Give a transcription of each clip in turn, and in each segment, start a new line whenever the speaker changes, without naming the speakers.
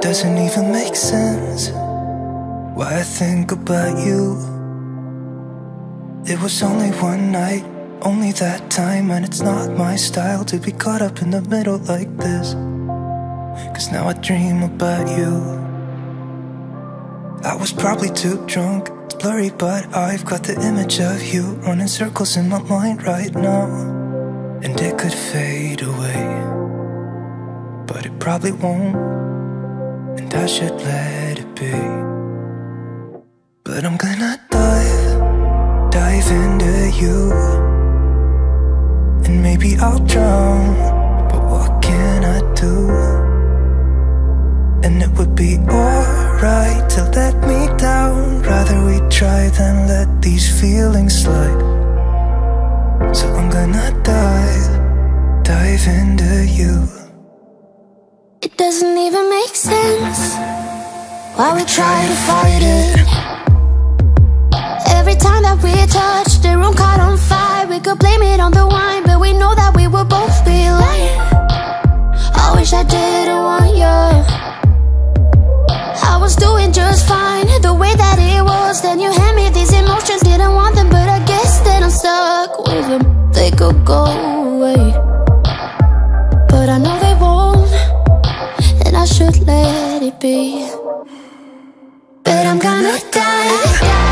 Doesn't even make sense why I think about you. It was only one night, only that time, and it's not my style to be caught up in the middle like this. Cause now I dream about you. I was probably too drunk, it's blurry, but I've got the image of you running circles in my mind right now. And it could fade away, but it probably won't, and I should let it be. But I'm gonna dive, dive into you, and maybe I'll drown, but what can I do? And it would be alright to let me down. Rather we try than let these feelings slide. So I'm gonna dive, dive into you.
It doesn't even make sense why we try to fight it. Every time that we touch, the room caught on fire. We could blame it on the wine, but we know that we will both be lying. I wish I didn't want you. I was doing just fine, the way that it was. Then you hand me these emotions, didn't want them, but I guess that I'm stuck with them. They could go away, but I know and I should let it be. But I'm gonna dive,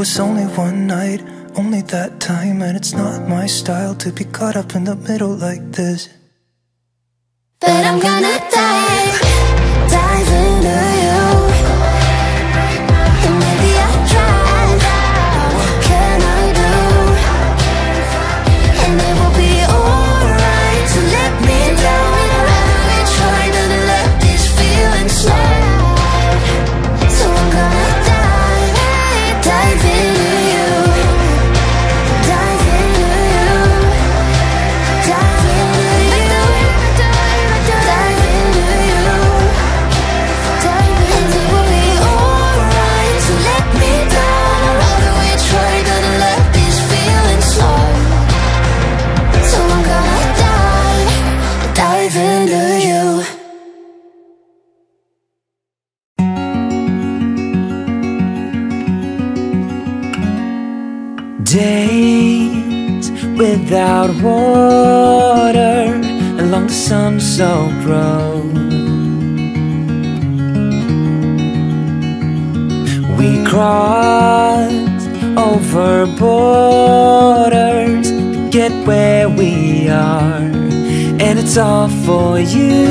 was only one night, only that time, and it's not my style to be caught up in the middle like this.
But I'm gonna dive,
without water along the sun-soaked road. We crossed over borders to get where we are, and it's all for you.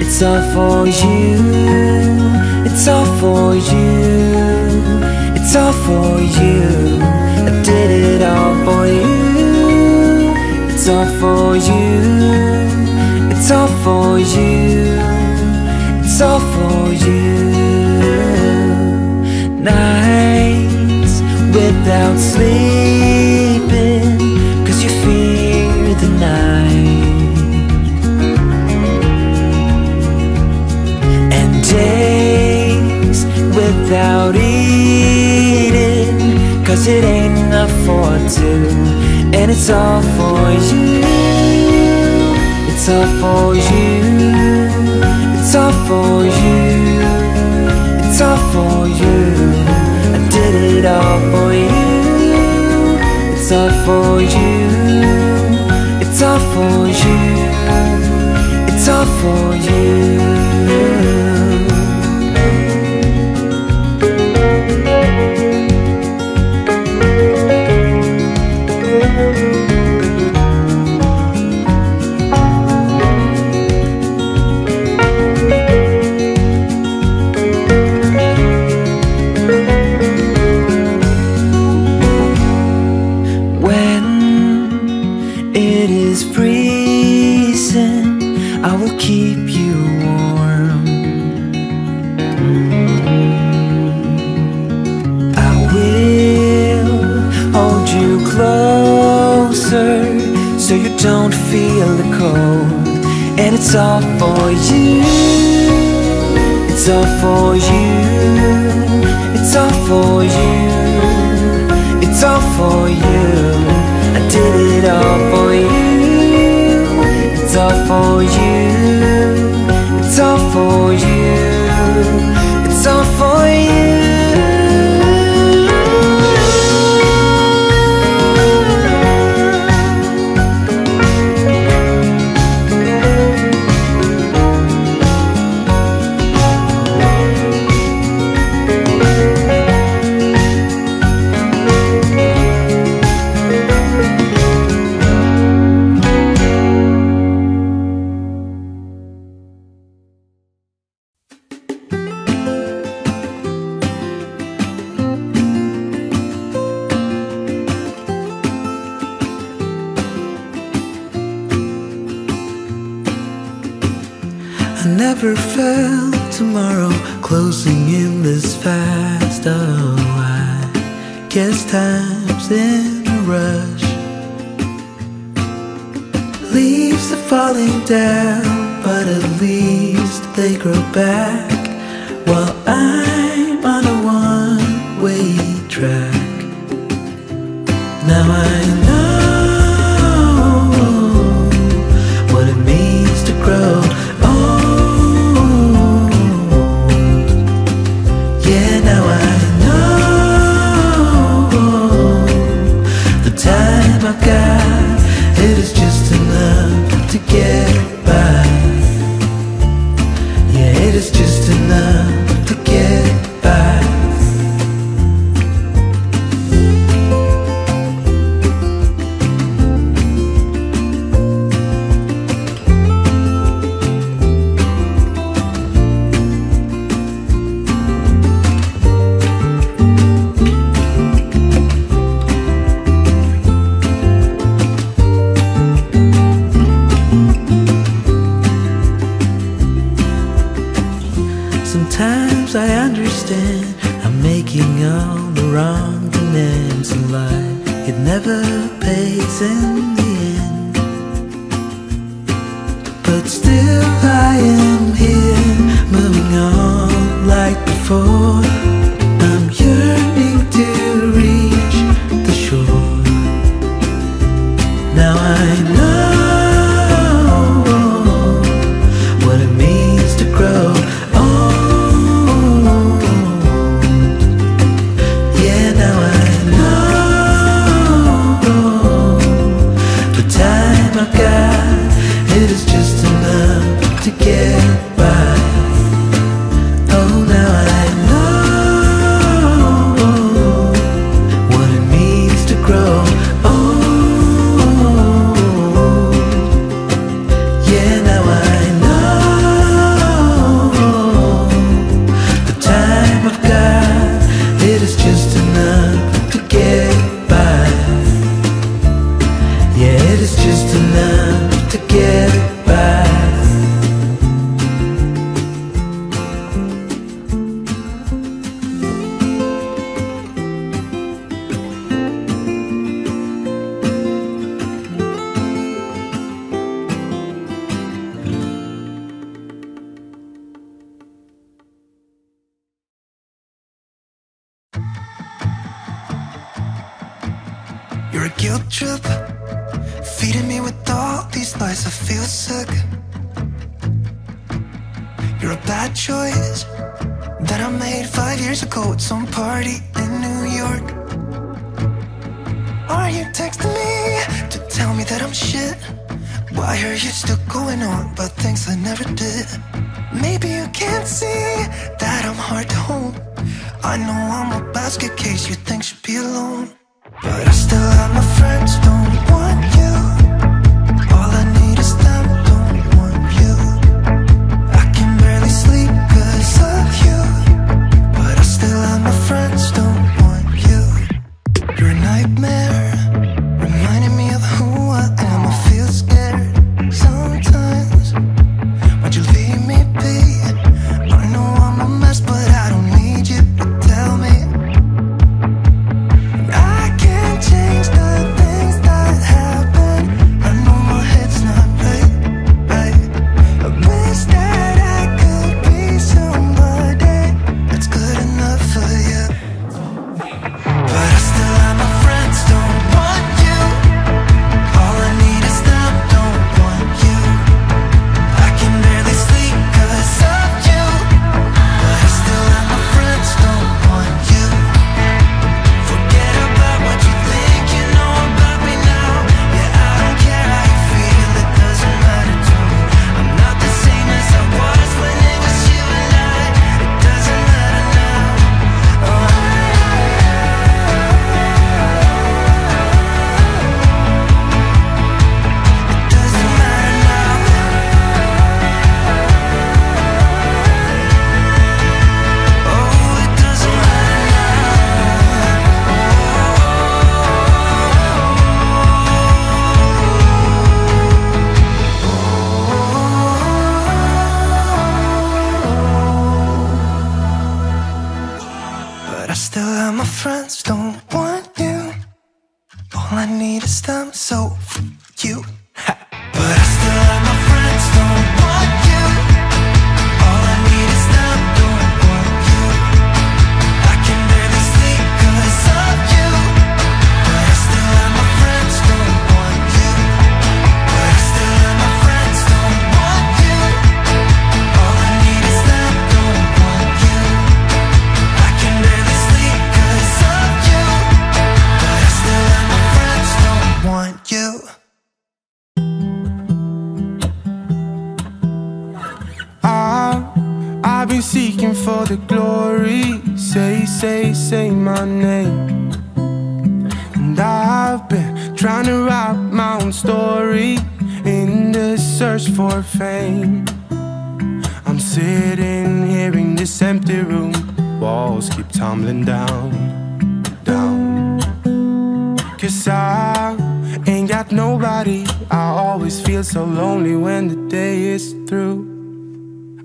It's all for you. It's all for you. It's all for you. I did it all for you. It's all for you. It's all for you. It's all for you. Nights without sleeping, cause you fear the night. And days without eating Cause it ain't enough for two And it's all for you all for you. It's all for you. It's all for you. I did it all for you. It's all for you. It's all for you. It's all for you
It's all for you. It's all for you. It's all for you. It's all for you. I did it all for you. It's all for you. It's all for you. It's all for
never felt tomorrow closing in this fast. Oh, I guess time's in a rush. Leaves are falling down, but at least they grow back while I.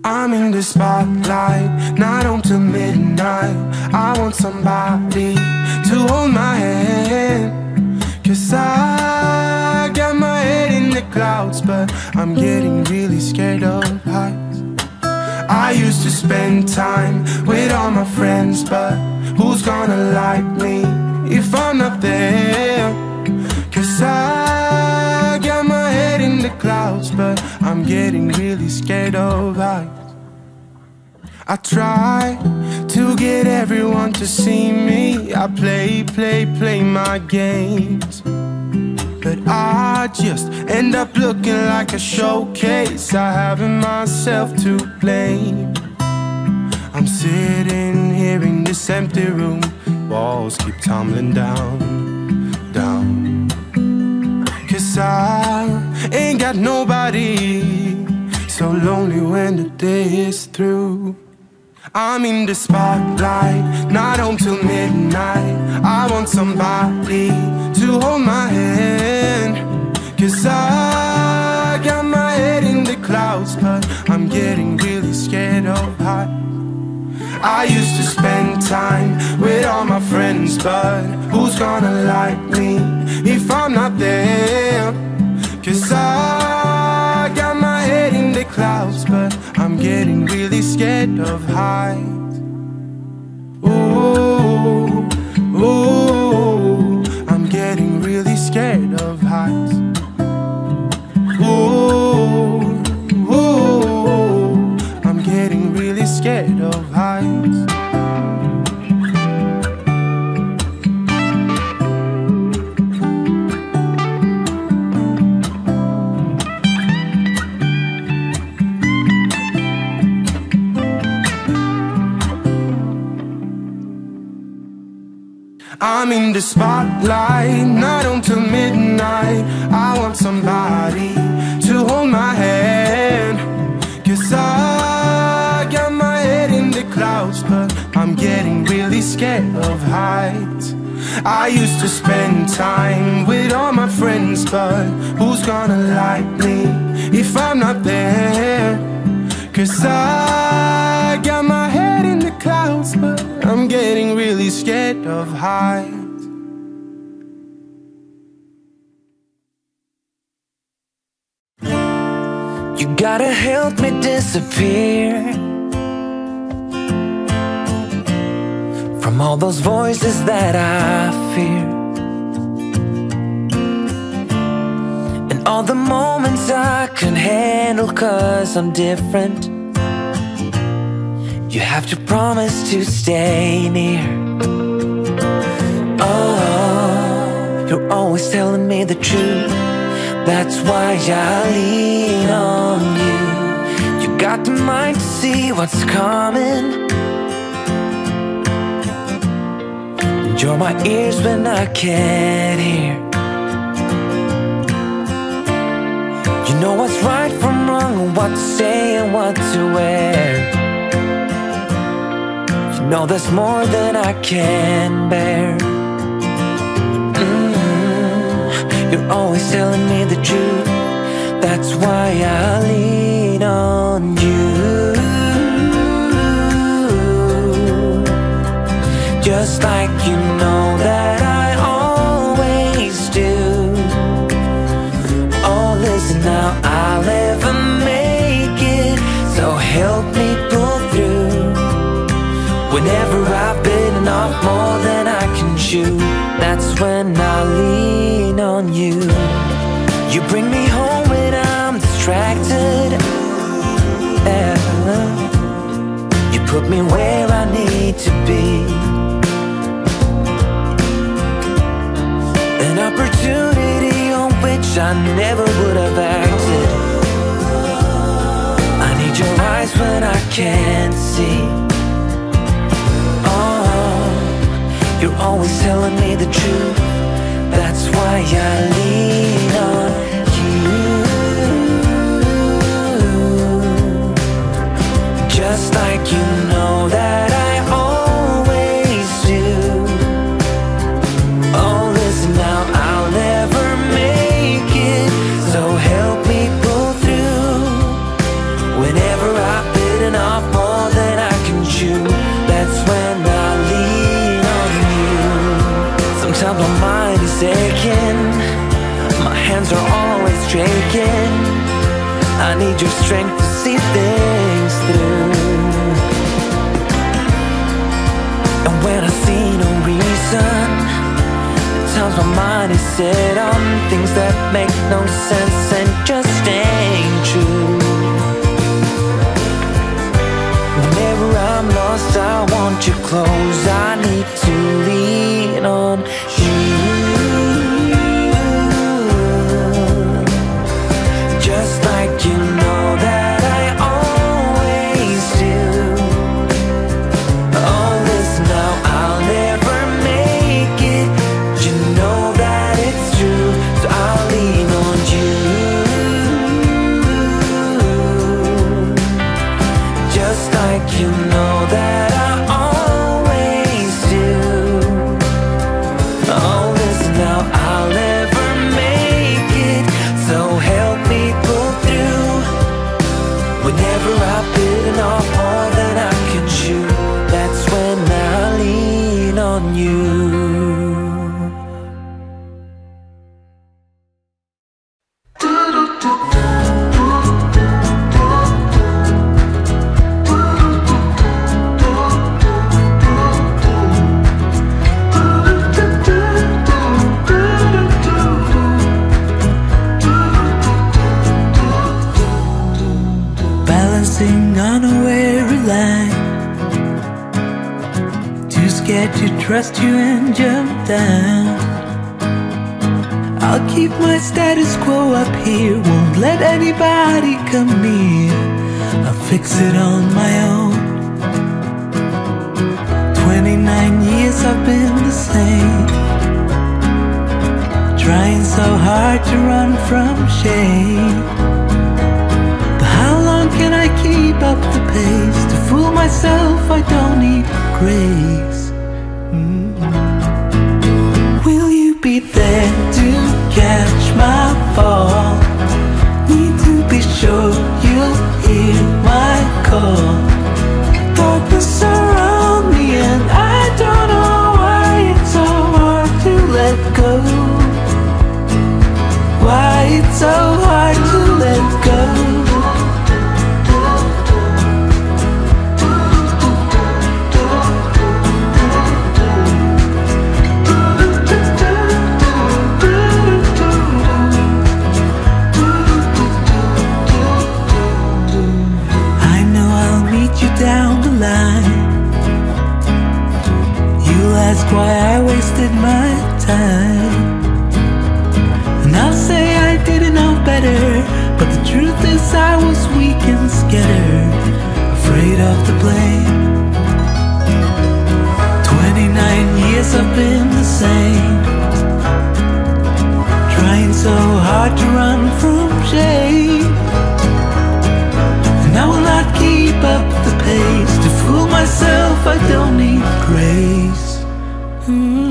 I'm in the
spotlight, not on till midnight. I want somebody to hold my hand. Cause I got my head in the clouds, but I'm getting really scared of heights. I used to spend time with all my friends, but who's gonna like me if I'm not there? Cause I clouds, but I'm getting really scared of heights. I try to get everyone to see me. I play, play, play my games. But I just end up looking like a showcase. I haven't myself to blame. I'm sitting here in this empty room. Walls keep tumbling down, down. I ain't got nobody. So lonely when the day is through. I'm in the spotlight, not home till midnight. I want somebody to hold my hand. Cause I got my head in the clouds, but I'm getting really scared of heights. I used to spend time with all my friends, but who's gonna like me if I'm not there? Cause I got my head in the clouds, but I'm getting really scared of heights. Ooh, ooh, I'm getting really scared of heights. I'm in the spotlight, not until midnight. I want somebody to hold my hand. Cause I got my head in the clouds, but I'm getting really scared of heights. I used to spend time with all my friends, but who's gonna like me if I'm not there? Cause I got my clouds, but I'm getting really scared of heights.
You gotta help me disappear from all those voices that I fear, and all the moments I can handle, cause I'm different. You have to promise to stay near. Oh, you're always telling me the truth. That's why I lean on you. You got the mind to see what's coming. And you're my ears when I can't hear. You know what's right from wrong, what to say and what to wear. Know there's more than I can bear. Mm-hmm. You're always telling me the truth. That's why I lean on you. Just like you know that Whenever I've bitten
off more than I can chew That's when I lean on you. You bring me home when I'm distracted. Yeah. You put me where I need to be. An opportunity on which I never would have acted. I need your eyes when I can't see. You're always telling me the truth. That's why I lean on you. Just like you your strength to see things through. And when I see no reason, at times my mind is set on things that make no sense and just ain't true. Whenever I'm lost, I want you close. I need to lean on
Balancing on a weary line. Too scared to trust you and jump down Keep my status quo up here Won't let anybody come near I'll fix it on my own 29 years I've been the same Trying so hard to run from shame but how long can I keep up the pace? To fool myself, I don't need grace. Mm. Will you be there to catch my fall? Need to be sure you'll hear my call. Darkness around me, and I don't know why it's so hard to let go. Why it's so hard why I wasted my time. And I'll say I didn't know better. But the truth is, I was weak and scared, afraid of the blame. 29 years I've been the same. Trying so hard to run from shame. And I will not keep up the pace. To fool myself, I don't need grace. Mm.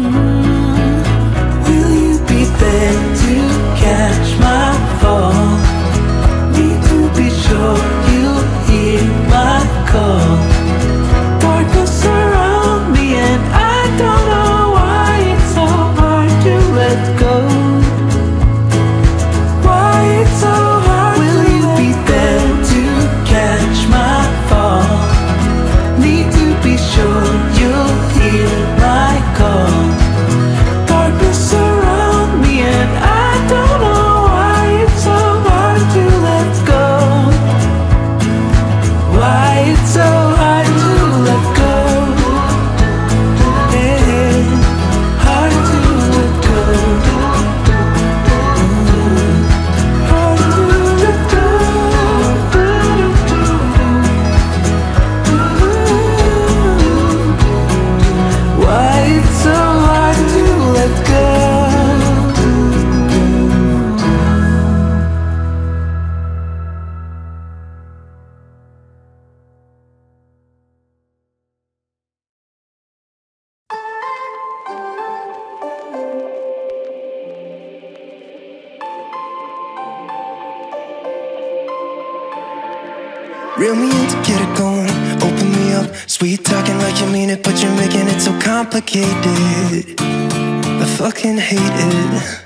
I
fucking hate it.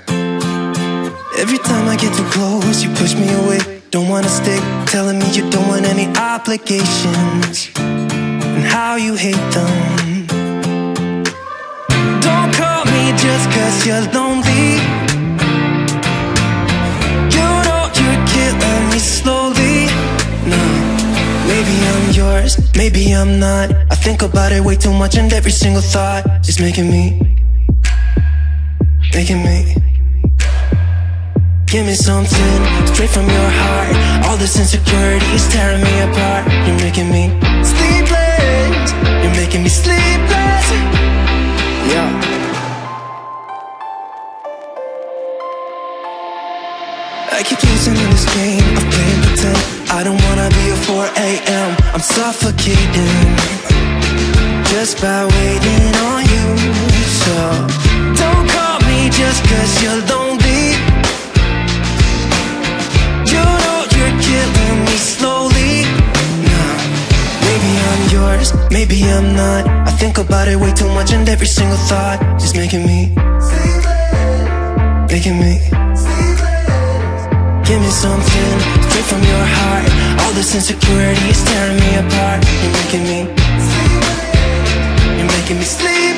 Every time I get too close, you push me away. Don't wanna stick, telling me you don't want any obligations. And how you hate them. Don't call me just cause you're lonely. Maybe I'm yours, maybe I'm not. I think about it way too much, and every single thought is making me, making me. Give me something straight from your heart. All this insecurity is tearing me apart. You're making me sleepless. You're making me sleepless. Yeah. I keep losing in this game of playing pretend. I don't wanna be a 4 a.m. I'm suffocating just by waiting on you. So don't call me just cause you're lonely. You know you're killing me slowly. Nah, maybe I'm yours, maybe I'm not. I think about it way too much, and every single thought is making me, making me. Give me something straight from your heart. All this insecurity is tearing me apart. You're making me, you're making me sleepless.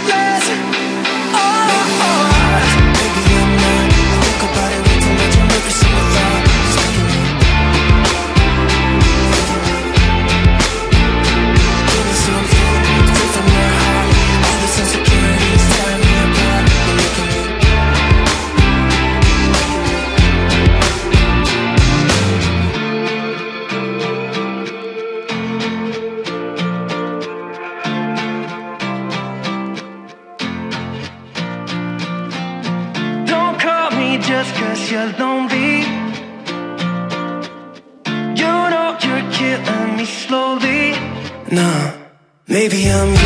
Maybe
I'm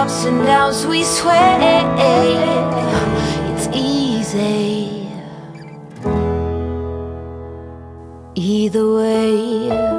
ups and downs we sway It's easy. Either way.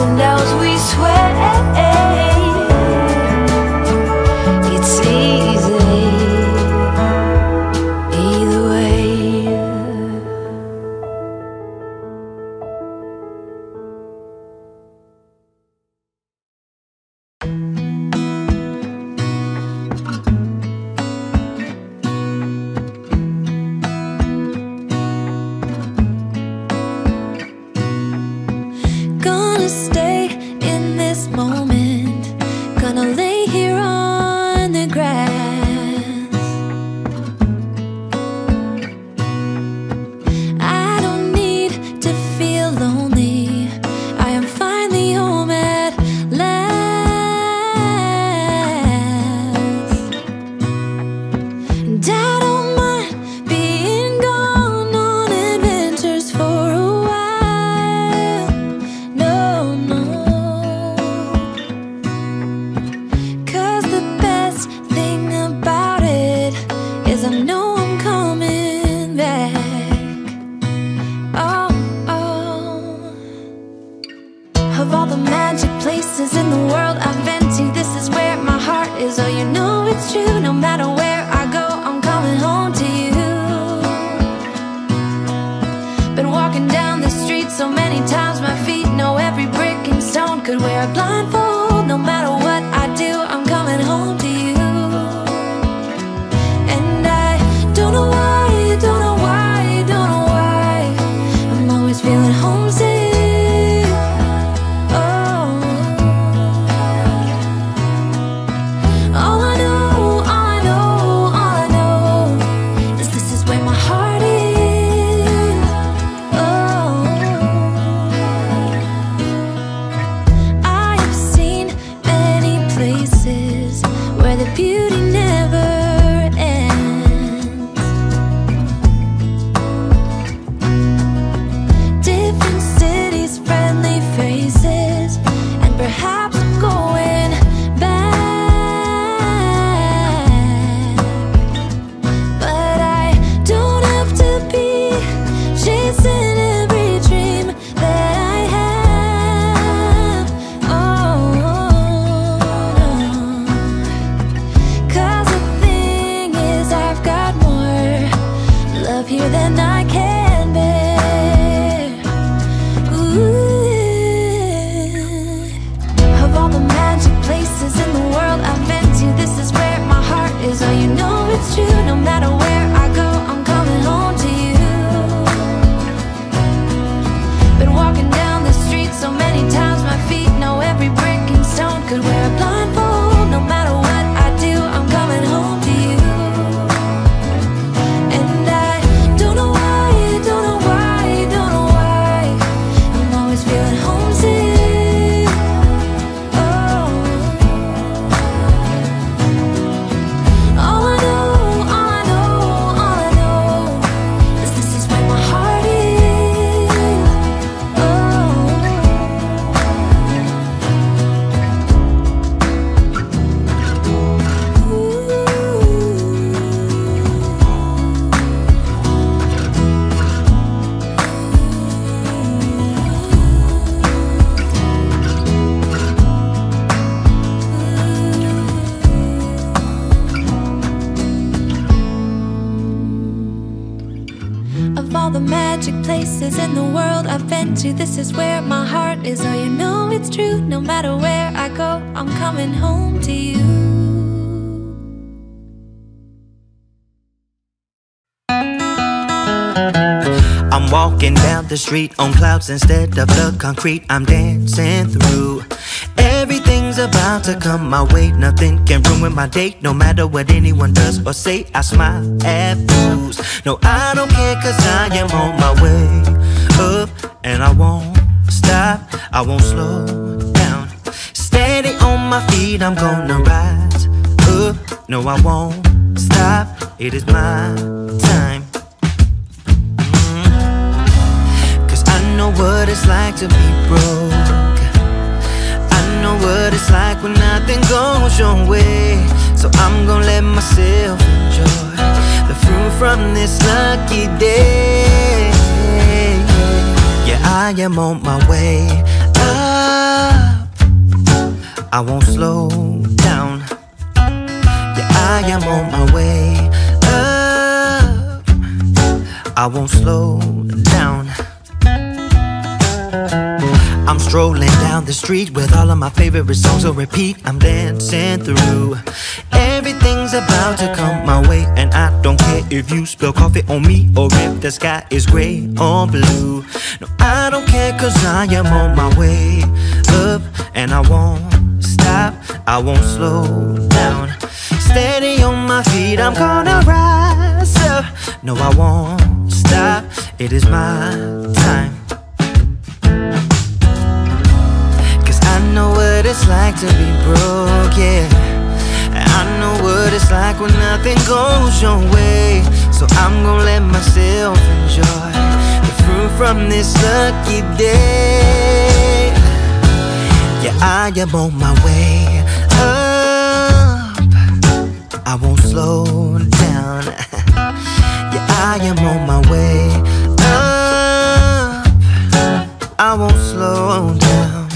and as we swear. This is where my heart is. Oh, you know it's true. No matter where I go, I'm coming home to you. I'm
walking down the street on clouds instead of the concrete I'm dancing through. Everything's about to come my way, nothing can ruin my day. No matter what anyone does or say, I smile at fools. No, I don't care, cause I am on my way up, and I won't stop, I won't slow down. Steady on my feet, I'm gonna rise up. No, I won't stop, it is my time. Mm-hmm. Cause I know what it's like to be broke. I know what it's like when nothing goes your way. So I'm gonna let myself enjoy the fruit from this lucky day. Yeah, I am on my way up. I won't slow down. Yeah, I am on my way up. I won't slow down. I'm strolling down the street with all of my favorite songs on repeat. I'm dancing through. Everything's about to come my way, and I don't care if you spill coffee on me or if the sky is gray or blue. No, I don't care, cause I am on my way up, and I won't stop, I won't slow down. Steady on my feet, I'm gonna rise up. No, I won't stop, it is my time. Cause I know what it's like to be broke, yeah. I know what it's like when nothing goes your way. So I'm gonna let myself enjoy the fruit from this lucky day. Yeah, I am on my way up. I won't slow down. yeah, I am on my way up. I won't slow down.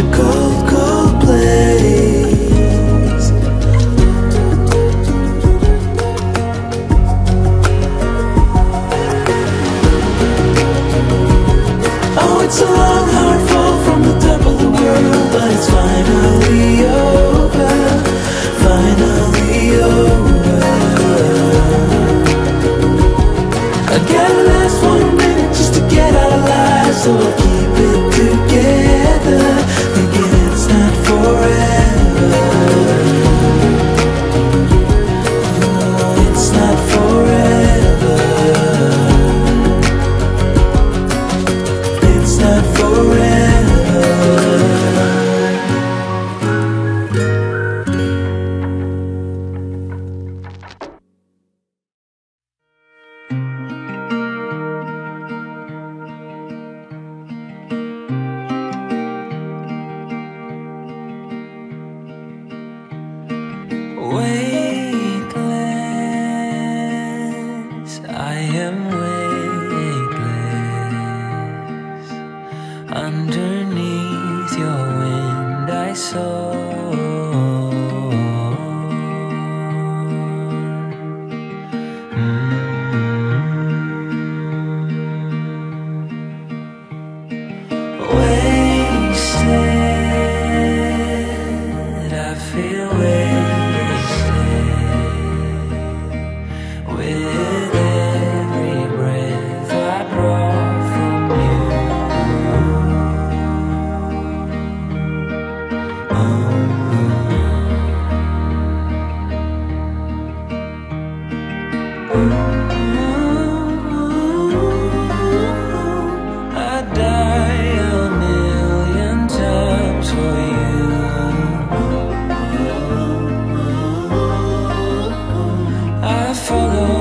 Such a cold,
follow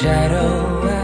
shadow.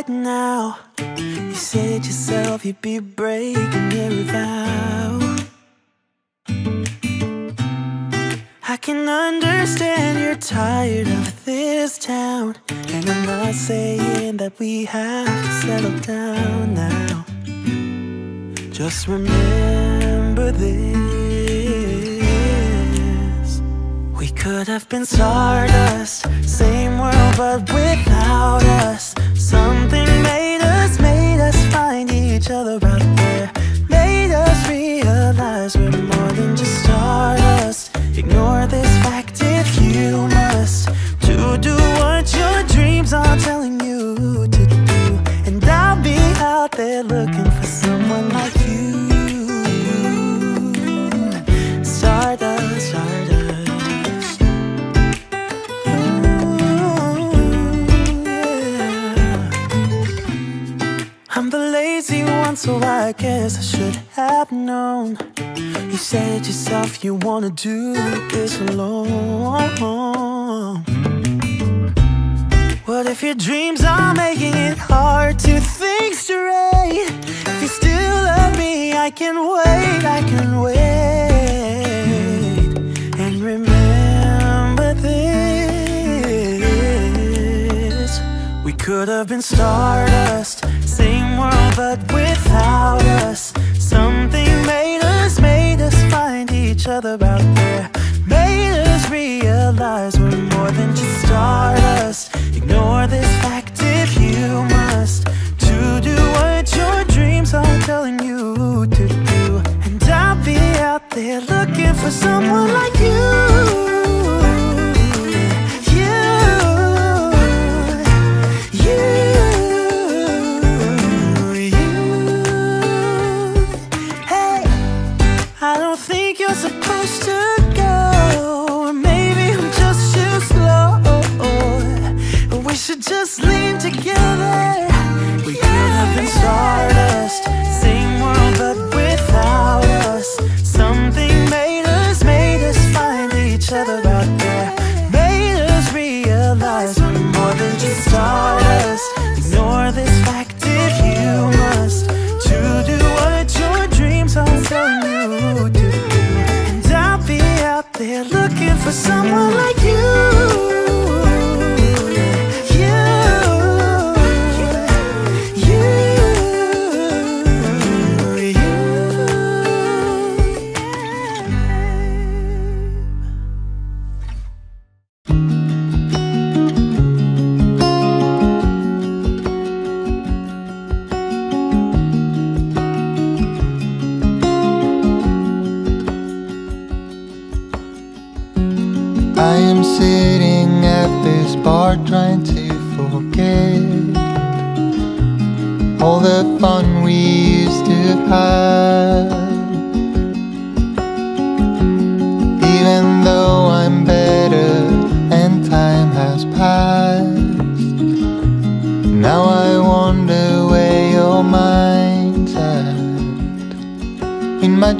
Right now. You said yourself you'd be breaking every vow. I can understand you're tired of this town. And I'm not saying that we have to settle down now. Just remember this. We could have been stardust, same world but without us. Something made us, made us find each other out there. Made us realize we're more than just stardust. Ignore this fact if you must. To do what your dreams are telling you to do. And I'll be out there looking so I guess I should have known. You said yourself you wanna do this alone. What if your dreams are making it hard to think straight? If you still love me, I can wait, I can wait. And remember this We could have been stardust, world but without us. Something made us, made us find each other out there. Made us realize we're more than just stardust. Ignore this fact if you must. To do what your dreams are telling you to do. And I'll be out there looking for someone like you. You,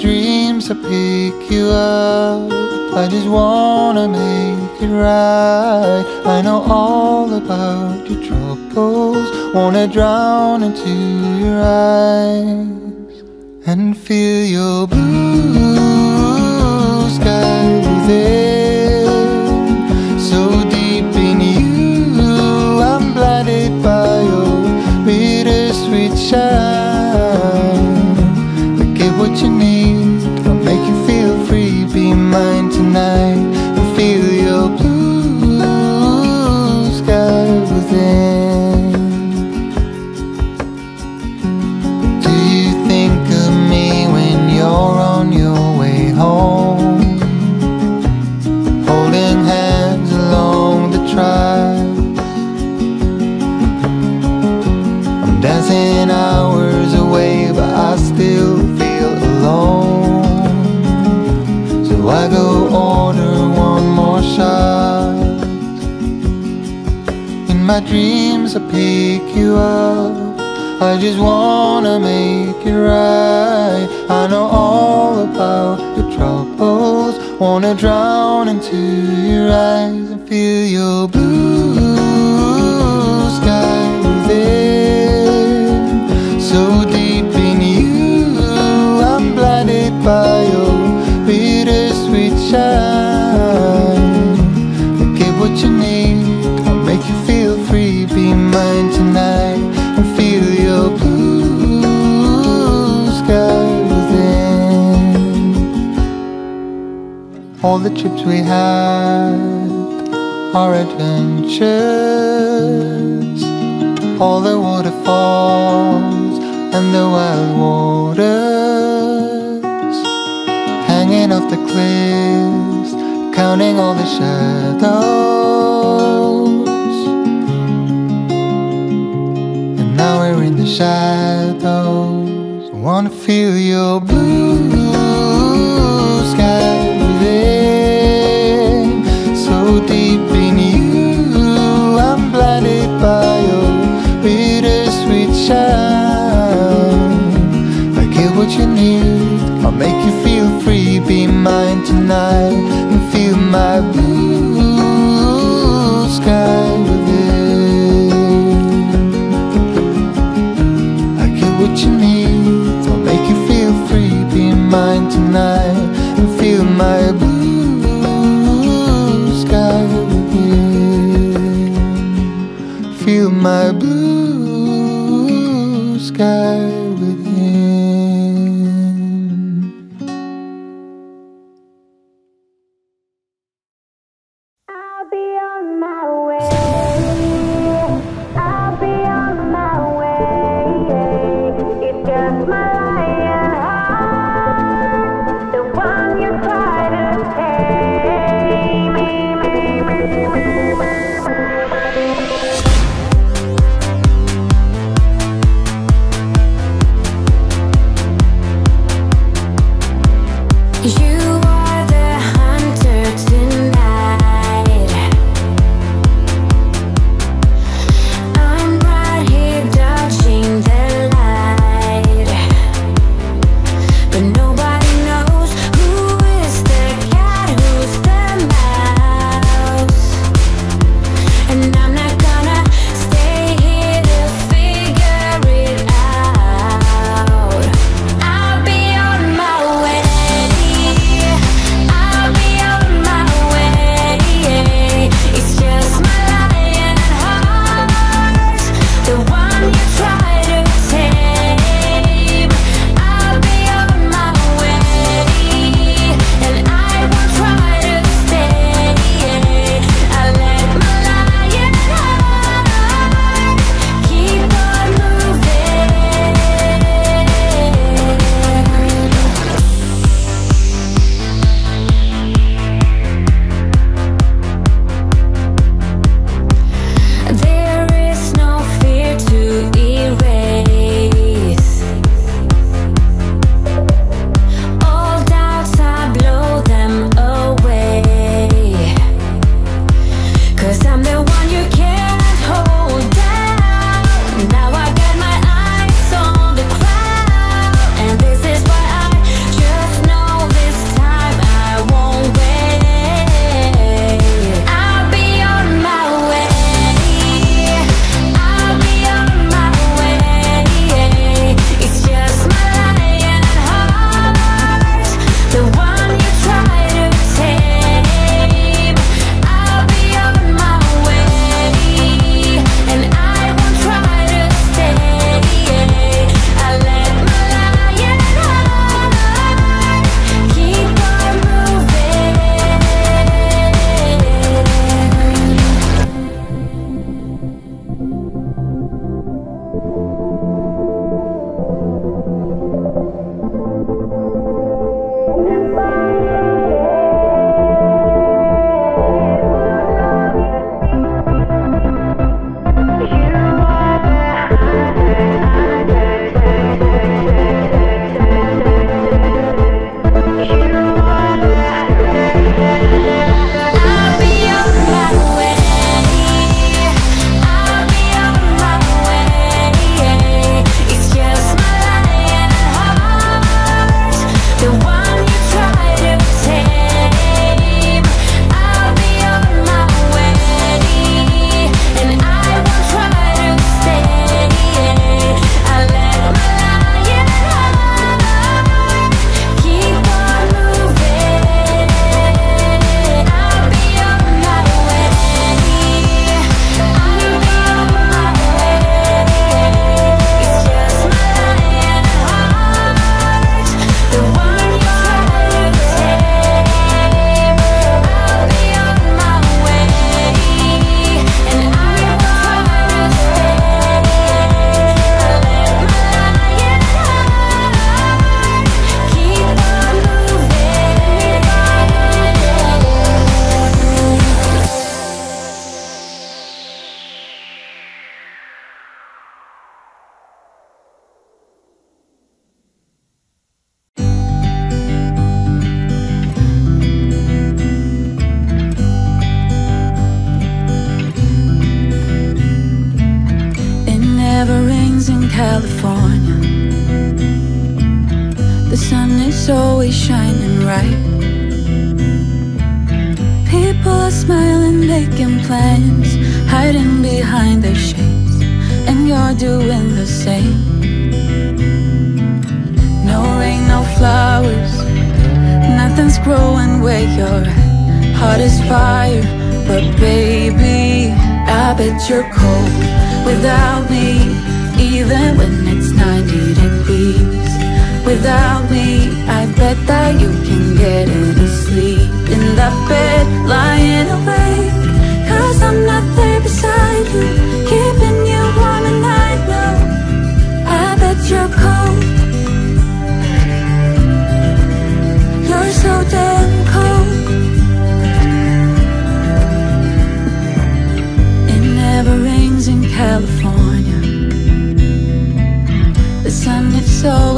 dreams,
I pick you up. I just wanna make it right. I know all about your troubles. Wanna drown into your eyes and feel your blue sky within. So deep in you, I'm blinded by your bittersweet shine. I get what you need, mine tonight my dreams, I pick you up. I just wanna make it right. I know all about your troubles. Wanna drown into your eyes and feel your blue sky within. So deep in you, I'm blinded by your bittersweet shine. Get what you need. all the trips we had, our adventures, all the waterfalls and the wild waters, hanging off the cliffs, counting all the shadows. And now we're in the shadows. I wanna feel your blue sky. tonight.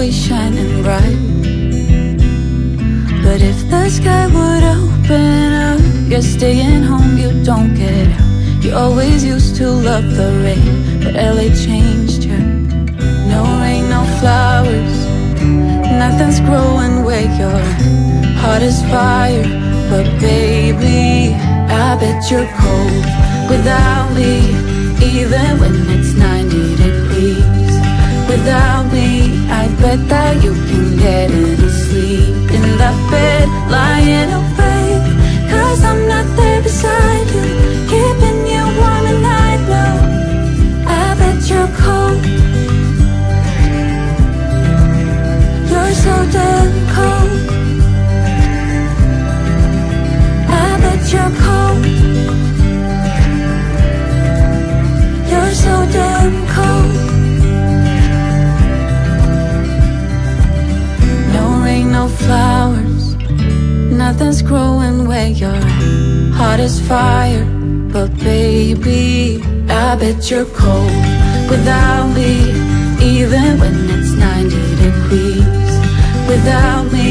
Always shining bright. But if the sky would open up, you're staying home, you don't get out. You always used to love the rain, but LA changed you. No rain, no flowers, nothing's growing where you're at. Heart is fire, but baby, I bet you're cold without me, even when it's 90 degrees. Without me, I bet that you can get any sleep in that bed, lying awake. Cause I'm not there beside you, keeping you warm at night. No, I bet you're cold. You're so damn cold. I bet you're cold. You're so damn cold. Nothing's growing where you're at. Heart is fire, but baby, I bet you're cold without me, even when it's 90 degrees. Without me,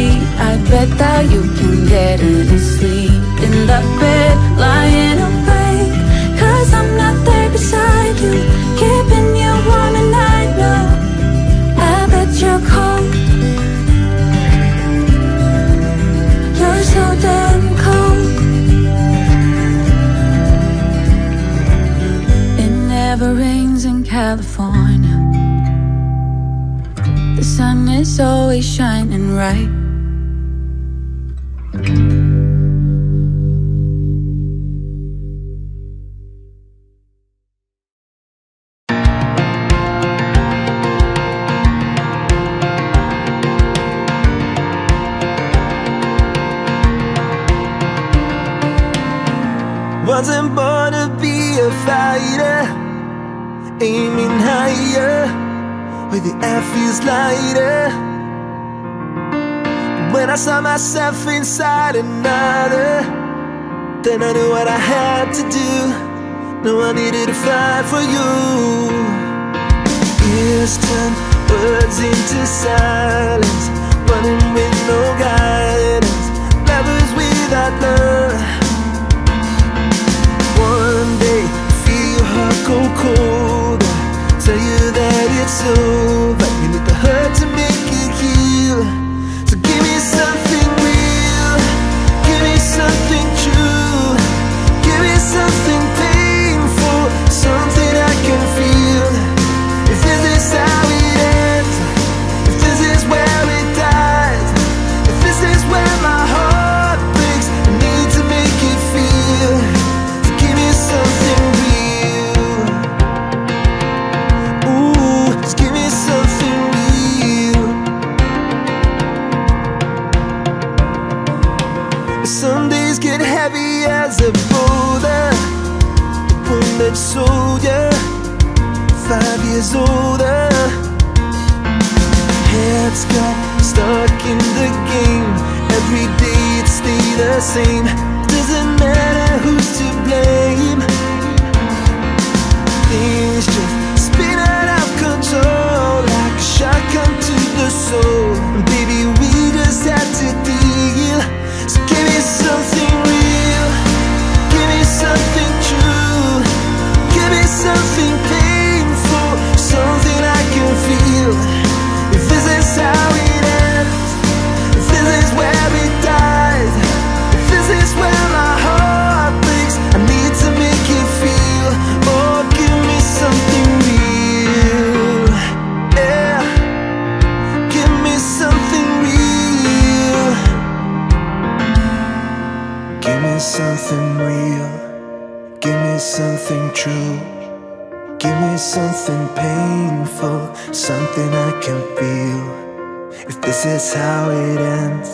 I bet that you can get any sleep in that bed, lying awake. Cause I'm not there beside you, keeping you warm at night. No, I bet you're cold. Never rains in California. The sun is always shining right.
Aiming higher, where the air feels lighter. When I saw myself inside another, then I knew what I had to do. No, I needed to fight for you. Ears turn words into silence, running with no guidance, lovers without love. One day, feel your heart go cold. That soldier, five years older. Heads got stuck in the game. Every day it stay the same. Doesn't matter who's to blame. Things just spin out of control like a shotgun to the soul. something real, give me something true, give me something painful, something I can
feel. If this is how it ends,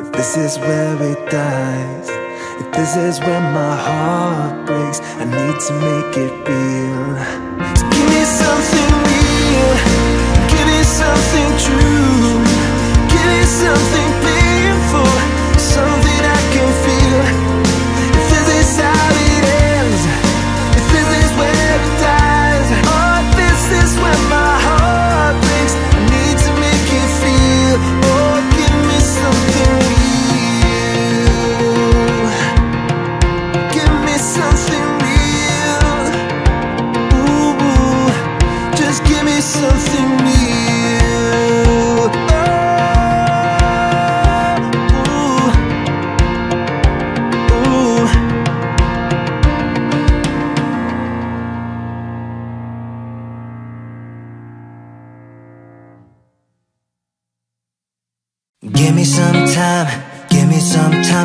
if this is where it dies, if this is where my heart breaks, I need to make it feel. So give me something real, give me something true, give me something.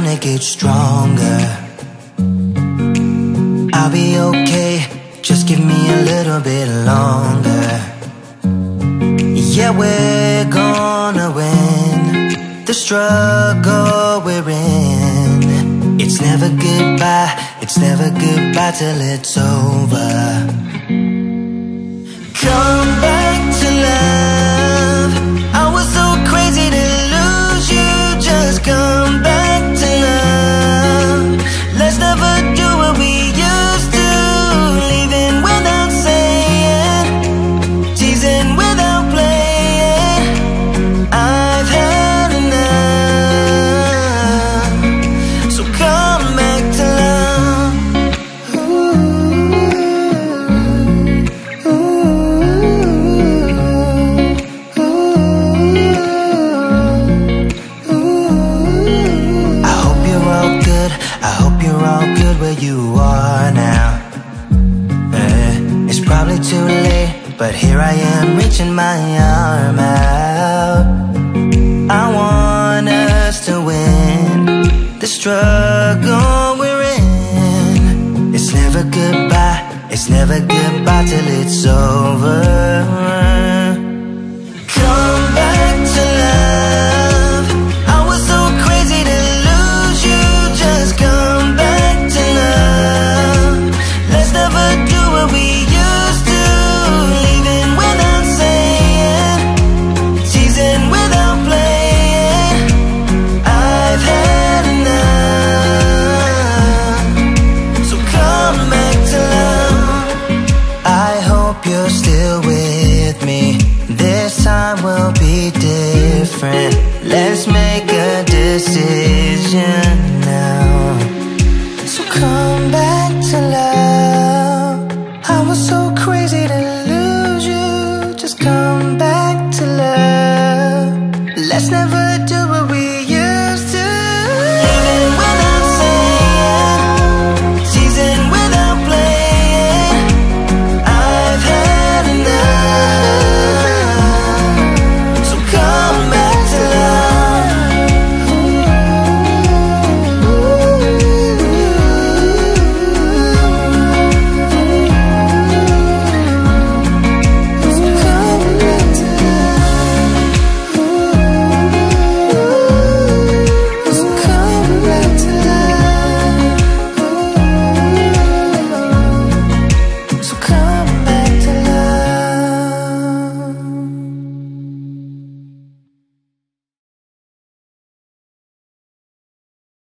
to
get stronger. I'll be okay, just give me a little bit longer. Yeah, we're gonna win The struggle we're in. It's never goodbye, it's never goodbye till it's over. Come back to life